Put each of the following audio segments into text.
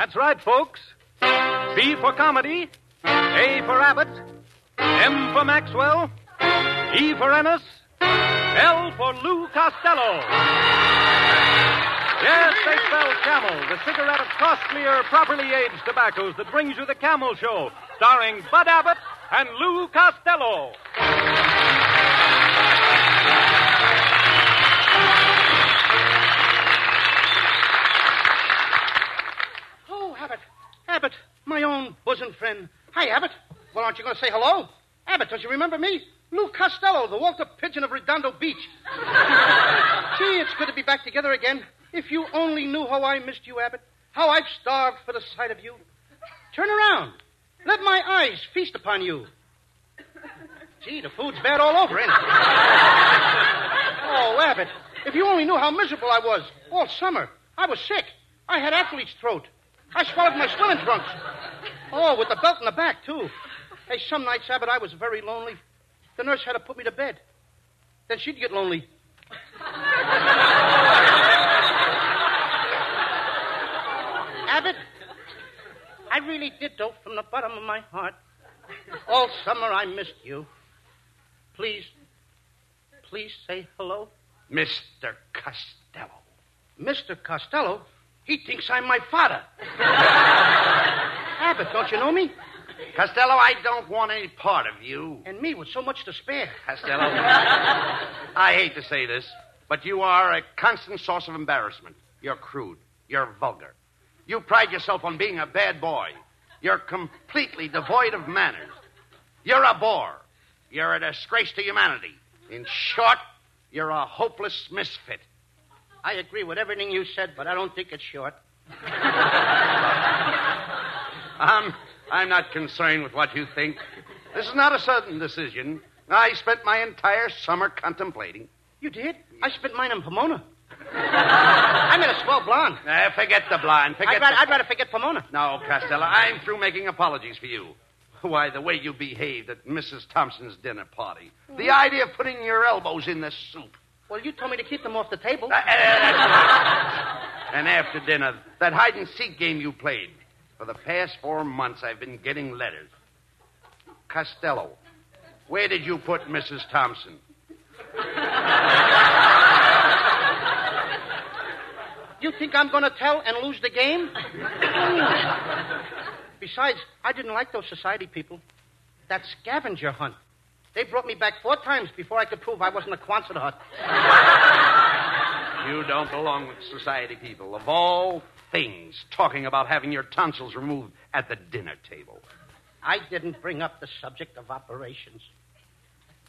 That's right, folks. C for comedy, A for Abbott, M for Maxwell, E for Ennis, L for Lou Costello. Yes, they spell Camel, the cigarette of costlier, properly aged tobaccos that brings you the Camel Show, starring Bud Abbott and Lou Costello. Abbott. My own bosom friend. Hi, Abbott. Well, aren't you going to say hello? Abbott, don't you remember me? Lou Costello, the Walter Pidgeon of Redondo Beach. Gee, it's good to be back together again. If you only knew how I missed you, Abbott, how I've starved for the sight of you. Turn around. Let my eyes feast upon you. Gee, the food's bad all over, ain't it? oh, Abbott, if you only knew how miserable I was all summer. I was sick. I had athlete's throat. I swallowed my swimming trunks. Oh, with the belt in the back, too. Hey, some nights, Abbott, I was very lonely. The nurse had to put me to bed. Then she'd get lonely. Abbott, I really did, though, from the bottom of my heart. All summer I missed you. Please, please say hello. Mr. Costello. Mr. Costello? He thinks I'm my father. Abbott, don't you know me? Costello, I don't want any part of you. And me with so much to spare. Costello, I hate to say this, but you are a constant source of embarrassment. You're crude. You're vulgar. You pride yourself on being a bad boy. You're completely devoid of manners. You're a bore. You're a disgrace to humanity. In short, you're a hopeless misfit. I agree with everything you said, but I don't think it's short. I'm, I'm not concerned with what you think. This is not a sudden decision. I spent my entire summer contemplating. You did? I spent mine in Pomona. I met a swell blonde. Uh, forget the blonde. Forget I'd rather, the... I'd rather forget Pomona. No, Costello, I'm through making apologies for you. Why, the way you behaved at Mrs. Thompson's dinner party. The idea of putting your elbows in the soup. Well, you told me to keep them off the table. Uh, uh, right. and after dinner, that hide and seek game you played. For the past four months, I've been getting letters. Costello, where did you put Mrs. Thompson? You think I'm going to tell and lose the game? Besides, I didn't like those society people. That scavenger hunt. They brought me back four times before I could prove I wasn't a Quonset hut. You don't belong with society people. Of all things, talking about having your tonsils removed at the dinner table. I didn't bring up the subject of operations.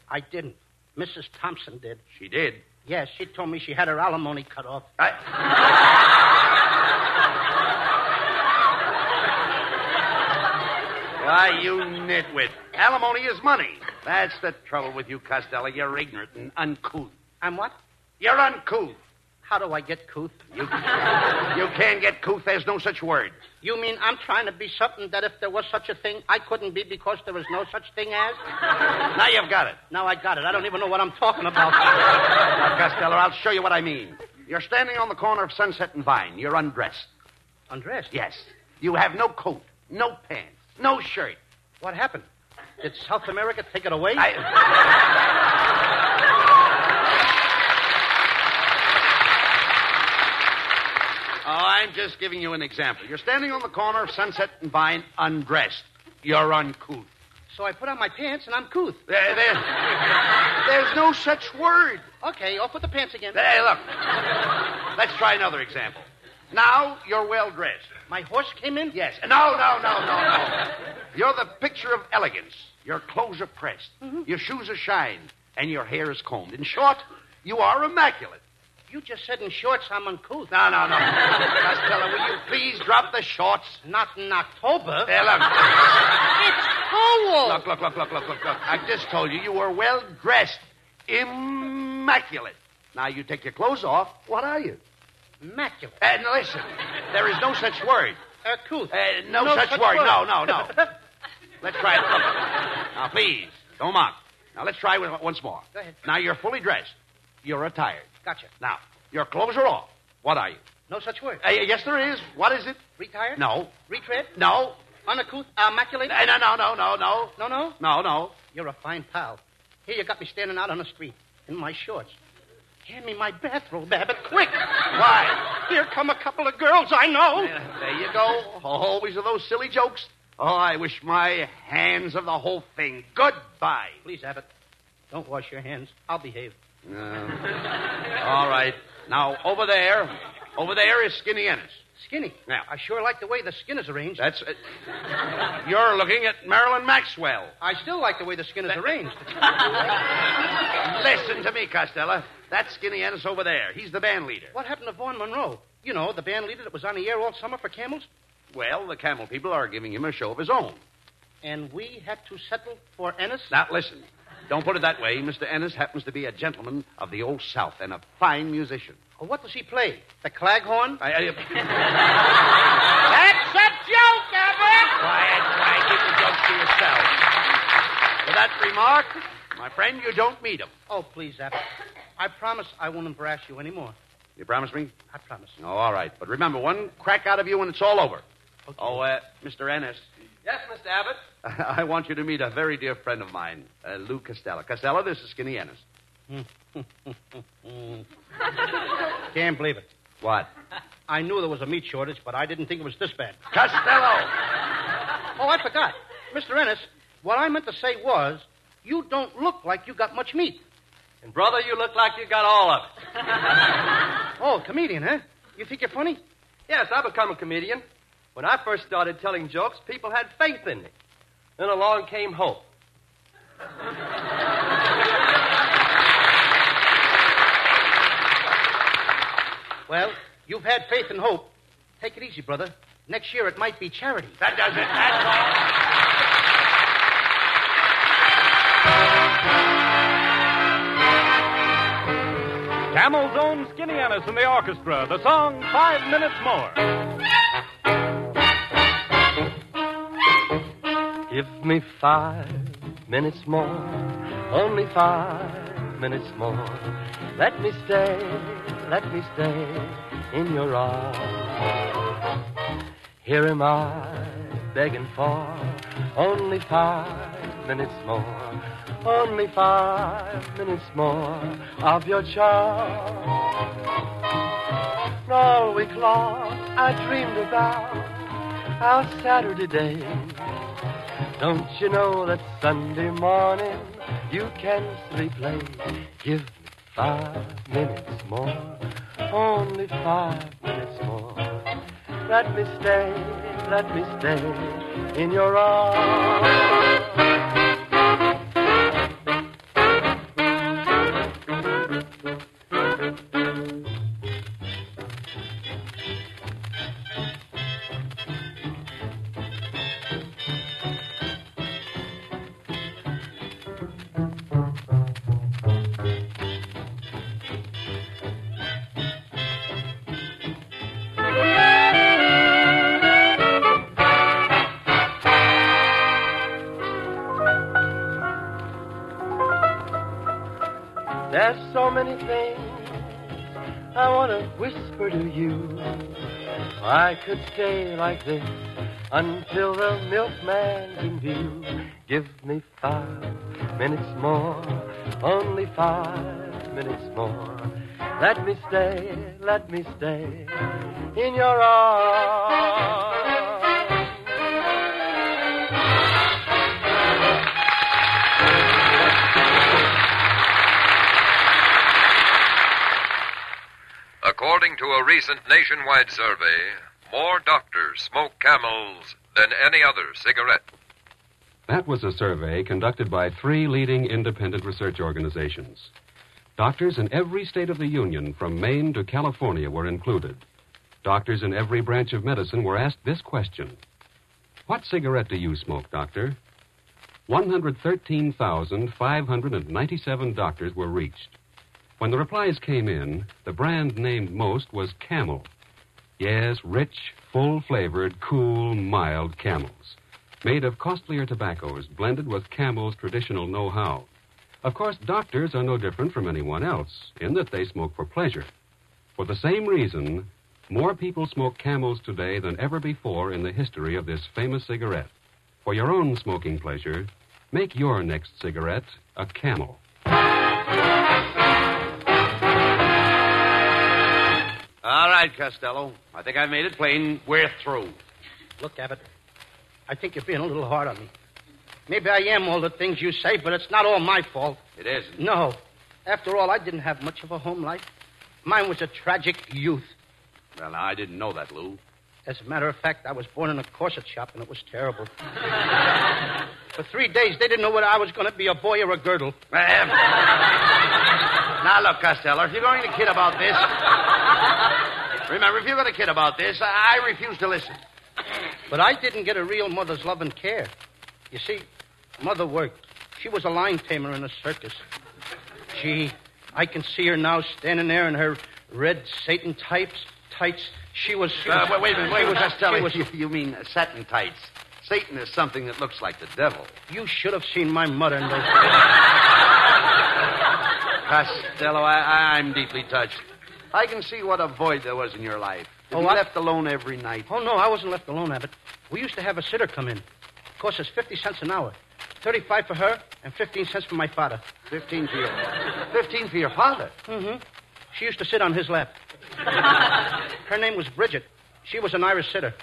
I didn't. Mrs. Thompson did. She did. Yes, she told me she had her alimony cut off. I... Why, you nitwit. Alimony is money. That's the trouble with you, Costello. You're ignorant and uncouth. I'm what? You're uncouth. How do I get couth? You, you can't get couth. There's no such word. You mean I'm trying to be something that if there was such a thing, I couldn't be because there was no such thing as? Now you've got it. Now I got it. I don't even know what I'm talking about. Now, Costello, I'll show you what I mean. You're standing on the corner of Sunset and Vine. You're undressed. Undressed? Yes. You have no coat, no pants, no shirt. What happened? Did South America take it away? I... Oh, I'm just giving you an example. You're standing on the corner of Sunset and Vine undressed. You're uncouth. So I put on my pants and I'm couth. There, there, there's no such word. Okay, I'll put the pants again. Hey, look. Let's try another example. Now you're well dressed. My horse came in? Yes. No, no, no, no, no. You're the picture of elegance. Your clothes are pressed. Your shoes are shined. And your hair is combed. In short, you are immaculate. You just said in shorts I'm uncouth. No, no, no. Costello, will you please drop the shorts? Not in October. Hey, look. It's cold. Look, look, look, look, look, look, look. I just told you you were well dressed. Immaculate. Now you take your clothes off. What are you? Immaculate. And listen, there is no such word. Uh, couth. Uh, no, No such, such word. word. No, no, no. let's try it. Now, please, don't mock. Now, let's try it once more. Go ahead. Now, you're fully dressed. You're attired. Gotcha. Now, your clothes are off. What are you? No such word. Uh, yes, there is. What is it? Retired? No. Retread? No. Uncouth? Immaculate? Uh, no, no, no, no, no. No, no? No, no. You're a fine pal. Here you got me standing out on the street in my shorts. Hand me my bathrobe, Abbott, quick. Why? Here come a couple of girls I know. Uh, there you go. Always of those silly jokes. Oh, I wish my hands of the whole thing. Goodbye. Please, Abbott, don't wash your hands. I'll behave. Uh, all right. Now, over there, over there is Skinny Ennis. Skinny. Yeah. I sure like the way the skin is arranged. That's. You're looking at Marilyn Maxwell. I still like the way the skin is arranged. Listen to me, Costello. That's Skinny Ennis over there. He's the band leader. What happened to Vaughn Monroe? You know, the band leader that was on the air all summer for Camels? Well, the Camel people are giving him a show of his own. And we had to settle for Ennis? Now, listen. Don't put it that way. Mr. Ennis happens to be a gentleman of the old South and a fine musician. Oh, what does he play? The claghorn? I, I, uh, That's a joke, Abbott! quiet, quiet. Keep the jokes to yourself. With that remark, my friend, you don't meet him. Oh, please, Abbott. I promise I won't embarrass you anymore. You promise me? I promise. Oh, all right. But remember, one crack out of you and it's all over. Oh, uh, Mr. Ennis, Yes, Mr. Abbott. I want you to meet a very dear friend of mine, uh, Lou Costello. Costello, this is Skinny Ennis. Can't believe it. What? I knew there was a meat shortage, but I didn't think it was this bad. Costello! Oh, I forgot. Mr. Ennis, what I meant to say was, you don't look like you got much meat. And, brother, you look like you got all of it. Oh, comedian, huh? You think you're funny? Yes, I become a comedian. When I first started telling jokes, people had faith in me. Then along came hope. Well, you've had faith and hope. Take it easy, brother. Next year it might be charity. That does it. That's all. Camel's own Skinny Ennis and the orchestra. The song Five Minutes More. Give me five minutes more, only five minutes more. Let me stay, let me stay in your arms. Here am I begging for only five minutes more, only five minutes more of your charm. All week long I dreamed about our Saturday days. Don't you know that Sunday morning you can sleep late? Give me five minutes more, only five minutes more. Let me stay, let me stay in your arms. Could stay like this until the milkman's in view. Give me five minutes more, only five minutes more. Let me stay, let me stay in your arms. According to a recent nationwide survey, more doctors smoke camels than any other cigarette. That was a survey conducted by three leading independent research organizations. Doctors in every state of the Union, from Maine to California, were included. Doctors in every branch of medicine were asked this question What cigarette do you smoke, doctor? 113,597 doctors were reached. When the replies came in, the brand named most was Camel. Yes, rich, full flavored, cool, mild camels. Made of costlier tobaccos, blended with Camel's traditional know how. Of course, doctors are no different from anyone else in that they smoke for pleasure. For the same reason, More people smoke camels today than ever before in the history of this famous cigarette. For your own smoking pleasure, make your next cigarette a camel. All right, Costello. I think I've made it plain. We're through. Look, Abbott, I think you're being a little hard on me. Maybe I am all the things you say, but it's not all my fault. It isn't. No. After all, I didn't have much of a home life. Mine was a tragic youth. Well, I didn't know that, Lou. As a matter of fact, I was born in a corset shop, and it was terrible. For three days, they didn't know whether I was going to be a boy or a girdle. Now, look, Costello, if you're going to kid about this. Remember, if you're going to kid about this, I I refuse to listen. But I didn't get a real mother's love and care. You see, Mother worked. She was a lion tamer in a circus. Gee, I can see her now standing there in her red Satan tights. Tights. She was. She Uh, was wait, wait a minute. Wait, she was, Costello. was- You, you mean satin tights. Satan is something that looks like the devil. You should have seen my mother in those. Costello, I, I'm deeply touched. I can see what a void there was in your life. To Oh, be what? left alone every night. Oh, no, I wasn't left alone, Abbott. We used to have a sitter come in. Cost us 50 cents an hour. 35 for her and 15 cents for my father. Fifteen for your, fifteen for your father. Mm-hmm. She used to sit on his lap. Her name was Bridget. She was an Irish sitter.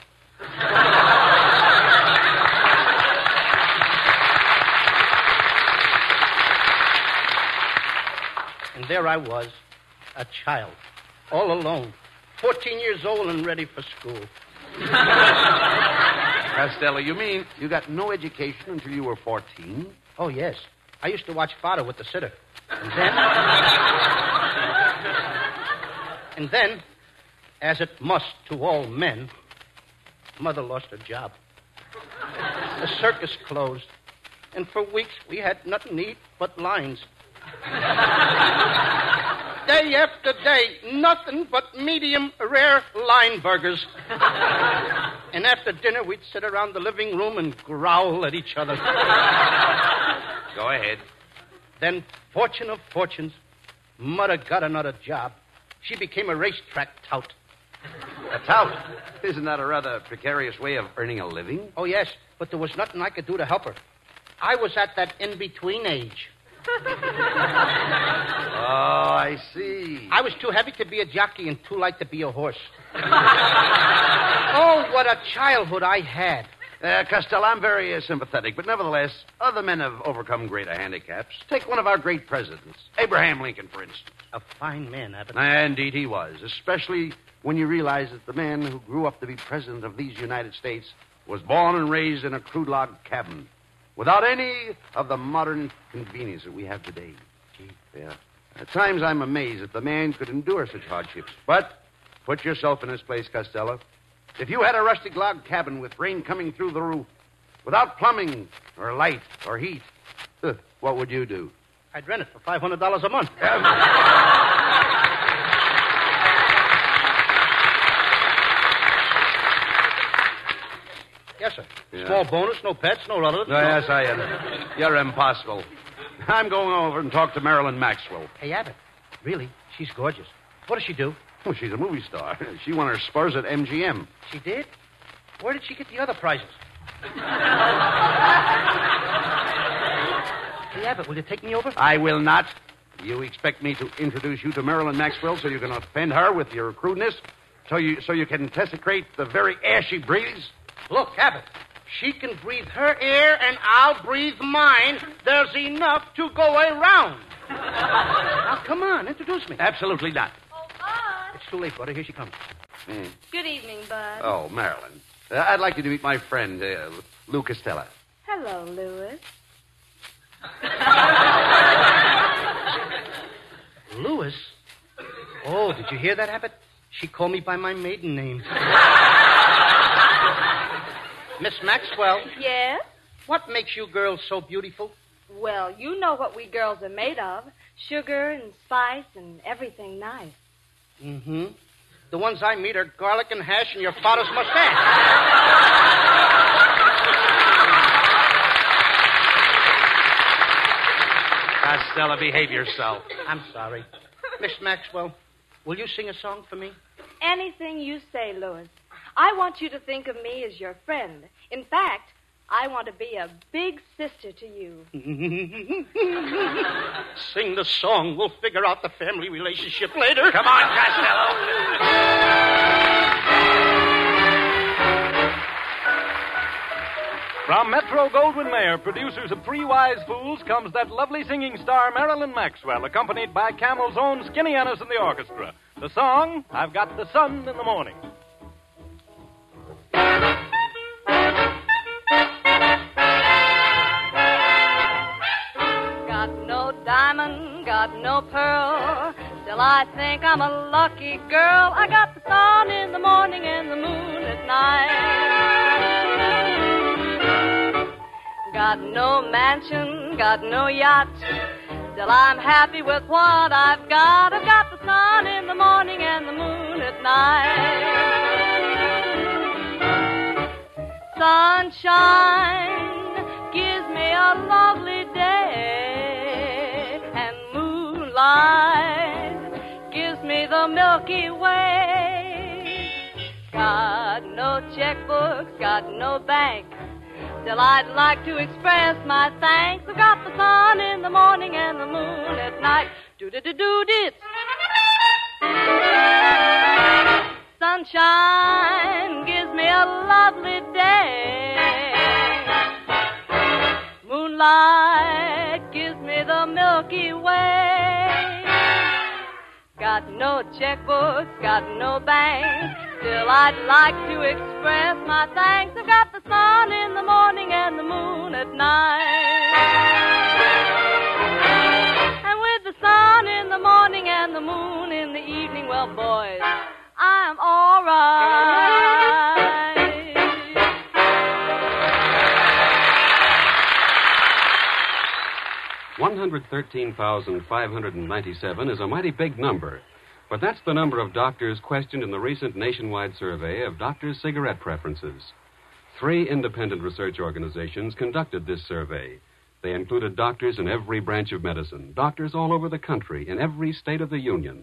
and there I was, a child, all alone, 14 years old and ready for school. Costello, you mean you got no education until you were 14? Oh, yes. I used to watch father with the sitter. And then. and then, as it must to all men, mother lost her job. The circus closed. And for weeks we had nothing to eat but lines. day after day, nothing but medium rare line burgers. and after dinner, we'd sit around the living room and growl at each other. Go ahead. Then, fortune of fortunes, Mother got another job. She became a racetrack tout. A tout. Isn't that a rather precarious way of earning a living? Oh, yes, but there was nothing I could do to help her. I was at that in between age. Oh, I see. I was too heavy to be a jockey and too light to be a horse. oh, what a childhood I had. Uh, Costello, I'm very uh, sympathetic, but nevertheless, other men have overcome greater handicaps. Take one of our great presidents, Abraham Lincoln, for instance. A fine man, Abbott. Indeed, he was, especially when you realize that the man who grew up to be president of these United States was born and raised in a crude log cabin without any of the modern convenience that we have today. Yeah. At times I'm amazed that the man could endure such hardships. But put yourself in his place, Costello. If you had a rustic log cabin with rain coming through the roof, without plumbing or light or heat, what would you do? I'd rent it for $500 a month. sir. Yeah. Small bonus, no pets, no relatives. No, yes, I am. You're impossible. I'm going over and talk to Marilyn Maxwell. Hey, Abbott. Really? She's gorgeous. What does she do? Oh, she's a movie star. She won her spurs at MGM. She did? Where did she get the other prizes? hey, Abbott, will you take me over? I will not. You expect me to introduce you to Marilyn Maxwell so you can offend her with your crudeness? So you so you can desecrate the very air she breathes? Look, Abbott. She can breathe her air, and I'll breathe mine. There's enough to go around. now, come on, introduce me. Absolutely not. Oh, Bud. It's too late, brother. Here she comes. Hmm. Good evening, Bud. Oh, Marilyn. Uh, I'd like you to meet my friend, uh, Lou Costello. Hello, Louis. Louis? Oh, did you hear that, Abbott? She called me by my maiden name. Miss Maxwell, Yes? what makes you girls so beautiful? Well, you know what we girls are made of sugar and spice and everything nice. Mm-hmm. The ones I meet are garlic and hash and your father's mustache. Costello, behave yourself. I'm sorry. Miss Maxwell, will you sing a song for me? anything you say, Louis. I want you to think of me as your friend. In fact, I want to be a big sister to you. Sing the song. We'll figure out the family relationship later. Come on, Costello. From Metro Goldwyn Mayer, producers of Three Wise Fools, comes that lovely singing star Marilyn Maxwell, accompanied by Camel's own Skinny Ennis and the orchestra. The song, I've Got the Sun in the Morning. No pearl. Still, I think I'm a lucky girl. I got the sun in the morning and the moon at night. Got no mansion, got no yacht. Still, I'm happy with what I've got. I've got the sun in the morning and the moon at night. Sunshine gives me a lovely Milky Way. Got no checkbooks, got no bank. Still, I'd like to express my thanks. I've got the sun in the morning and the moon at night. Do do do do dit. Sunshine gives me a lovely day. Moonlight gives me the Milky Way. Got no checkbooks, got no bank. Still, I'd like to express my thanks. I've got the sun in the morning and the moon at night. And with the sun in the morning and the moon in the evening, well, boys, I'm all right. 113,597 is a mighty big number, but that's the number of doctors questioned in the recent nationwide survey of doctors' cigarette preferences. Three independent research organizations conducted this survey. They included doctors in every branch of medicine, doctors all over the country, in every state of the Union.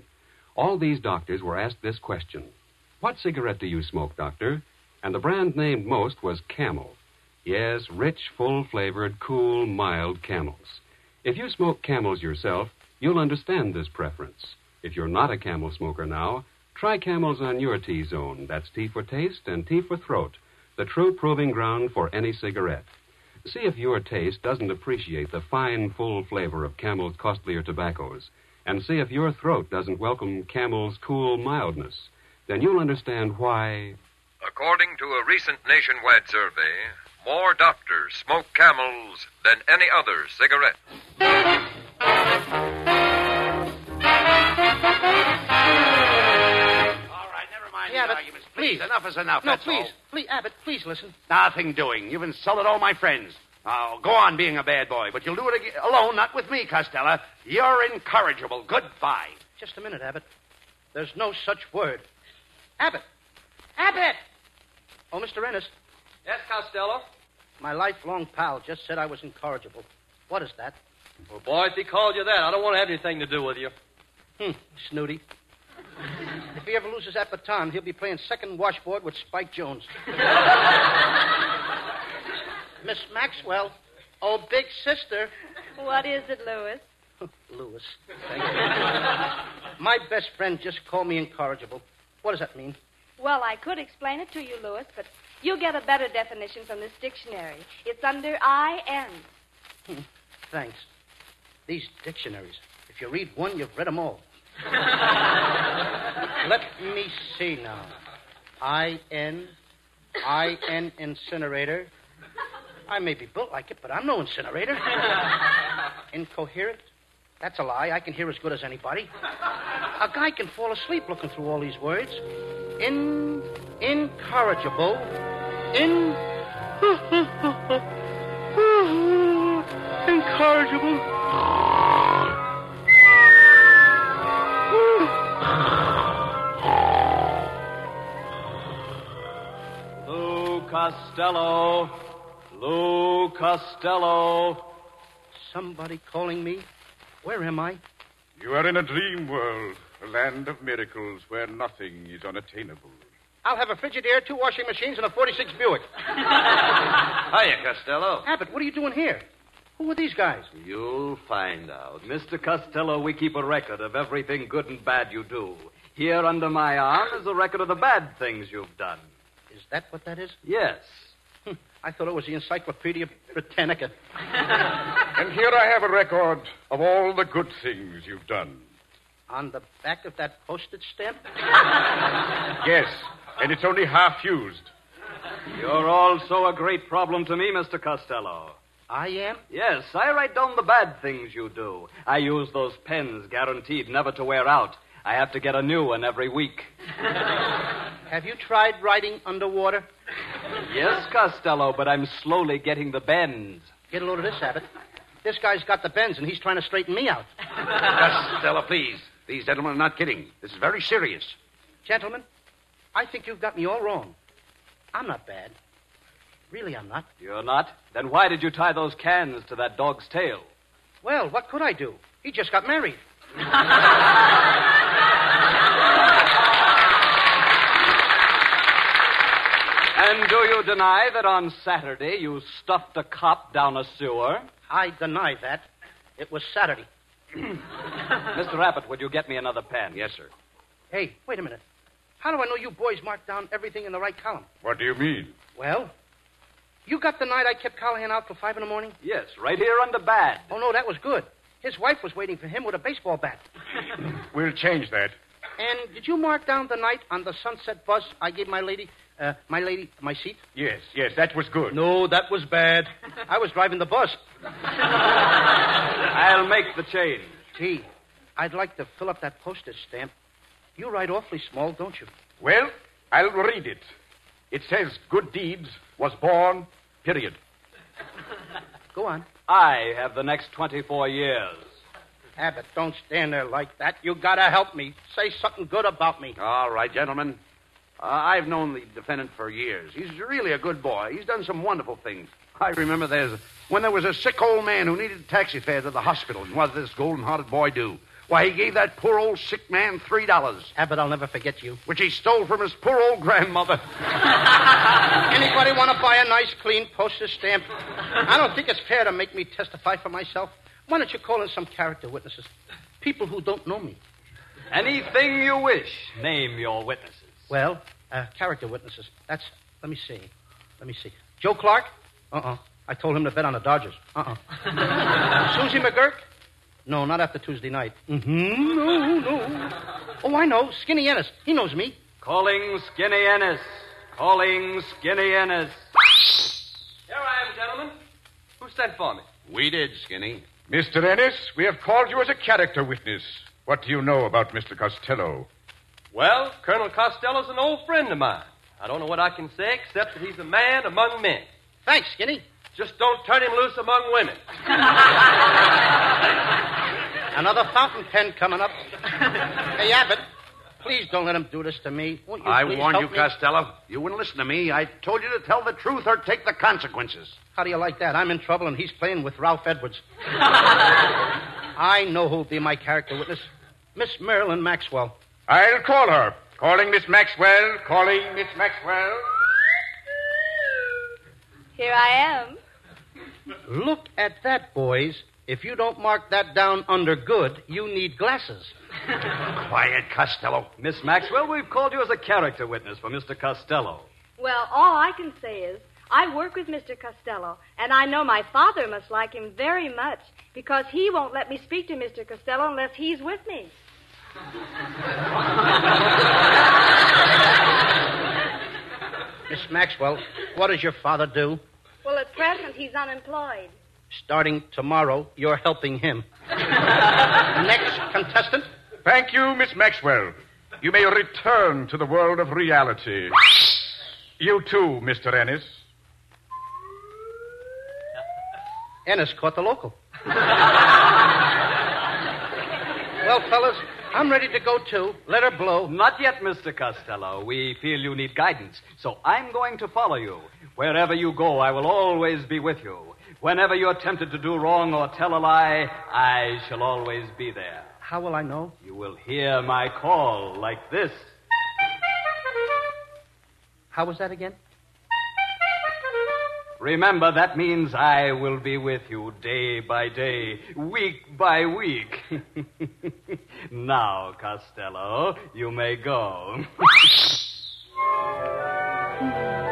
All these doctors were asked this question What cigarette do you smoke, doctor? And the brand named most was Camel. Yes, rich, full flavored, cool, mild camels. If you smoke camels yourself, you'll understand this preference. If you're not a camel smoker now, try camels on your T zone. That's T for taste and T for throat, the true proving ground for any cigarette. See if your taste doesn't appreciate the fine, full flavor of Camel's costlier tobaccos, and see if your throat doesn't welcome Camel's cool mildness. Then you'll understand why. According to a recent nationwide survey, more doctors smoke camels than any other cigarette. All right, never mind the but arguments. please. Enough is enough. No, that's please, all. please, Abbott, please listen. Nothing doing. You've insulted all my friends. Now, go on being a bad boy, but you'll do it ag- alone, not with me, Costello. You're incorrigible. Goodbye. Just a minute, Abbott. There's no such word. Abbott! Abbott! Oh, Mr. Ennis, Yes, Costello? My lifelong pal just said I was incorrigible. What is that? Well, boy, if he called you that, I don't want to have anything to do with you. Hmm, snooty. if he ever loses that baton, he'll be playing second washboard with Spike Jones. Miss Maxwell. Oh, big sister. What is it, Louis? Lewis. Thank you. My best friend just called me incorrigible. What does that mean? Well, I could explain it to you, Louis, but you'll get a better definition from this dictionary. It's under I-N. Hmm, Thanks. These dictionaries. If you read one, you've read them all. Let me see now. I N. I N incinerator. I may be built like it, but I'm no incinerator. Incoherent? That's a lie. I can hear as good as anybody. A guy can fall asleep looking through all these words. In. Incorrigible. In. Incorrigible. Lou Costello. Lou Costello. Somebody calling me? Where am I? You are in a dream world. A land of miracles where nothing is unattainable. I'll have a Frigidaire, two washing machines, and a 46 Buick. Hiya, Costello. Abbott, what are you doing here? Who are these guys? You'll find out. Mr. Costello, we keep a record of everything good and bad you do. Here under my arm is a record of the bad things you've done. Is that what that is? Yes. Hm, I thought it was the Encyclopedia Britannica. And here I have a record of all the good things you've done. On the back of that postage stamp? Yes, and it's only half used. You're also a great problem to me, Mr. Costello. I am? Yes, I write down the bad things you do. I use those pens guaranteed never to wear out. I have to get a new one every week. Have you tried writing underwater? Yes, Costello, but I'm slowly getting the bends. Get a load of this, Abbott. This guy's got the bends, and he's trying to straighten me out. Costello, please. These gentlemen are not kidding. This is very serious. Gentlemen, I think you've got me all wrong. I'm not bad. Really, I'm not. You're not? Then why did you tie those cans to that dog's tail? Well, what could I do? He just got married. And do you deny that on Saturday you stuffed a cop down a sewer? I deny that. It was Saturday. Mr. Abbott, would you get me another pen? Yes, sir. Hey, wait a minute. How do I know you boys marked down everything in the right column? What do you mean? Well, you got the night I kept Callahan out till five in the morning? Yes, right here on the bad. Oh, no, that was good. His wife was waiting for him with a baseball bat. We'll change that. And did you mark down the night on the Sunset bus I gave my lady, uh, my lady, my seat? Yes, yes, that was good. No, that was bad. I was driving the bus. I'll make the change. Gee, I'd like to fill up that postage stamp. You write awfully small, don't you? Well, I'll read it. It says good deeds was born, period. Go on. I have the next 24 years. Abbott, don't stand there like that. You gotta help me. Say something good about me. All right, gentlemen. Uh, I've known the defendant for years. He's really a good boy. He's done some wonderful things. I remember there's when there was a sick old man who needed a taxi fare to the hospital. And what did this golden-hearted boy do? Why, he gave that poor old sick man three dollars, Abbott, I'll never forget you. which he stole from his poor old grandmother. Anybody want to buy a nice, clean postage stamp? I don't think it's fair to make me testify for myself. Why don't you call in some character witnesses? People who don't know me. Anything you wish, name your witnesses. Well, uh, character witnesses. That's, let me see. Let me see. Joe Clark? Uh-uh. I told him to bet on the Dodgers. Uh-uh. Susie McGurk? No, not after Tuesday night. Mm-hmm. No, no. Oh, I know. Skinny Ennis. He knows me. Calling Skinny Ennis. Calling Skinny Ennis. Here I am, gentlemen. Who sent for me? we did, Skinny. Mr. Ennis, we have called you as a character witness. What do you know about Mr. Costello? Well, Colonel Costello's an old friend of mine. I don't know what I can say except that he's a man among men. Thanks, Skinny. Just don't turn him loose among women. Another fountain pen coming up. hey, Abbott, please don't let him do this to me. Won't you I please warned you, me? Costello. You wouldn't listen to me. I told you to tell the truth or take the consequences. How do you like that? I'm in trouble and he's playing with Ralph Edwards. I know who'll be my character witness. Miss Marilyn Maxwell. I'll call her. Calling Miss Maxwell. Calling Miss Maxwell. Here I am. Look at that, boys. If you don't mark that down under good, you need glasses. Quiet, Costello. Miss Maxwell, we've called you as a character witness for Mr. Costello. Well, all I can say is I work with Mr. Costello, and I know my father must like him very much because he won't let me speak to Mr. Costello unless he's with me. Miss Maxwell, what does your father do? Well, at present, he's unemployed. Starting tomorrow, you're helping him. Next contestant. Thank you, Miss Maxwell. You may return to the world of reality. You too, Mr. Ennis. Ennis caught the local. well, fellas, I'm ready to go too. Let her blow. Not yet, Mr. Costello. We feel you need guidance, so I'm going to follow you. Wherever you go, I will always be with you. Whenever you're tempted to do wrong or tell a lie, I shall always be there. How will I know? You will hear my call like this. How was that again? Remember, that means I will be with you day by day, week by week. now, Costello, you may go.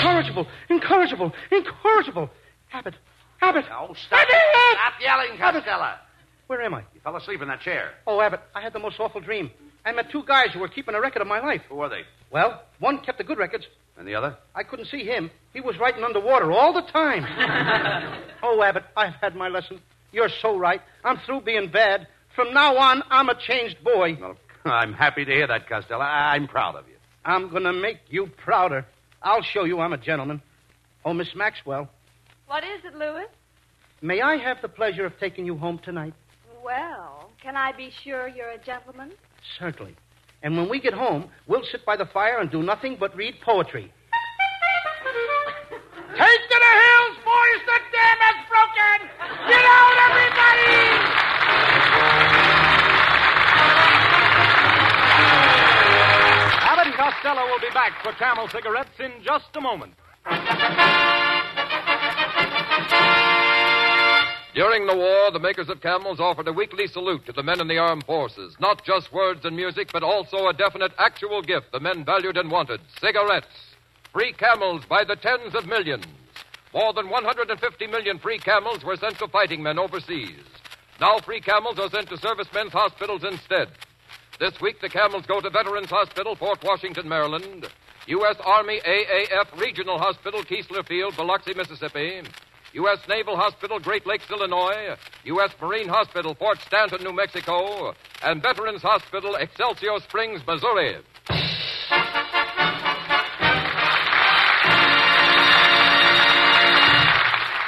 Incorrigible, incorrigible, incorrigible. Abbott, Abbott. Oh, stop it. Stop yelling, Costello. Where am I? You fell asleep in that chair. Oh, Abbott, I had the most awful dream. I met two guys who were keeping a record of my life. Who were they? Well, one kept the good records. And the other? I couldn't see him. He was writing underwater all the time. oh, Abbott, I've had my lesson. You're so right. I'm through being bad. From now on, I'm a changed boy. Well, I'm happy to hear that, Costello. I'm proud of you. I'm going to make you prouder. I'll show you I'm a gentleman. Oh, Miss Maxwell, What is it, Louis? may I have the pleasure of taking you home tonight? Well, can I be sure you're a gentleman? Certainly. And when we get home, we'll sit by the fire and do nothing but read poetry. Take to the hills, boys! The dam has broken! Get out, everybody! Costello will be back for Camel cigarettes in just a moment. During the war, the makers of camels offered a weekly salute to the men in the armed forces. Not just words and music, but also a definite actual gift the men valued and wanted cigarettes. Free camels by the tens of millions. More than 150 million free camels were sent to fighting men overseas. Now free camels are sent to servicemen's hospitals instead. This week, the camels go to Veterans Hospital, Fort Washington, Maryland, U.S. Army AAF Regional Hospital, Keesler Field, Biloxi, Mississippi, U.S. Naval Hospital, Great Lakes, Illinois, U.S. Marine Hospital, Fort Stanton, New Mexico, and Veterans Hospital, Excelsior Springs, Missouri.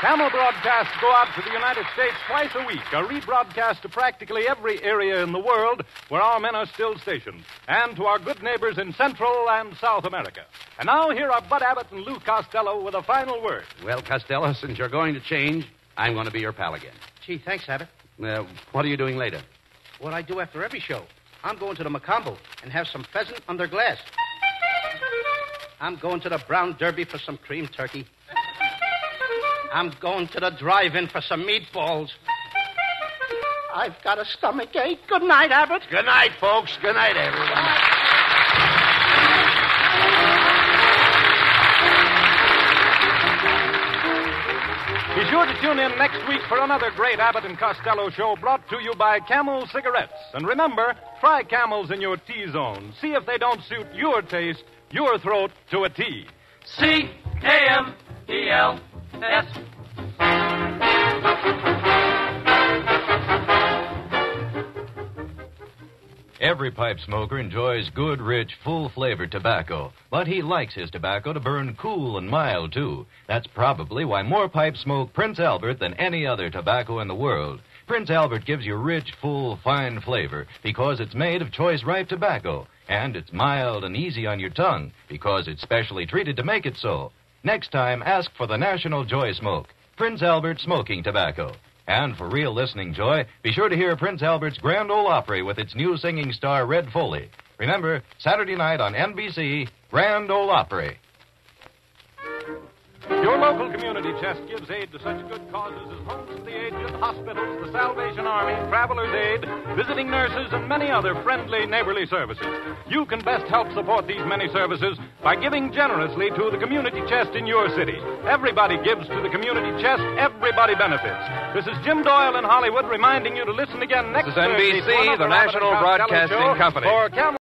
Camel broadcasts go out to the United States twice a week, a rebroadcast to practically every area in the world where our men are still stationed, and to our good neighbors in Central and South America. And now here are Bud Abbott and Lou Costello with a final word. Well, Costello, since you're going to change, I'm going to be your pal again. Gee, thanks, Abbott. Uh, what are you doing later? What I do after every show. I'm going to the Mocambo and have some pheasant under glass. I'm going to the Brown Derby for some cream turkey. I'm going to the drive-in for some meatballs. I've got a stomach ache. Good night, Abbott. Good night, folks. Good night, everyone. Be sure to tune in next week for another great Abbott and Costello show brought to you by Camel Cigarettes. And remember, try Camels in your T zone. See if they don't suit your taste, your throat to a T. C A M E L S. Every pipe smoker enjoys good, rich, full flavored tobacco, but he likes his tobacco to burn cool and mild, too. That's probably why more pipes smoke Prince Albert than any other tobacco in the world. Prince Albert gives you rich, full, fine flavor because it's made of choice ripe tobacco, and it's mild and easy on your tongue because it's specially treated to make it so. Next time, ask for the National Joy Smoke, Prince Albert smoking tobacco. And for real listening joy, be sure to hear Prince Albert's Grand Ole Opry with its new singing star, Red Foley. Remember, Saturday night on NBC, Grand Ole Opry. Your local community chest gives aid to such good causes as Homes for the Aged, hospitals, the Salvation Army, Travelers Aid, visiting nurses, and many other friendly neighborly services. You can best help support these many services by giving generously to the community chest in your city. Everybody gives to the community chest, everybody benefits. This is Jim Doyle in Hollywood reminding you to listen again next This is NBC, Thursday the National Broadcasting Company. For Camel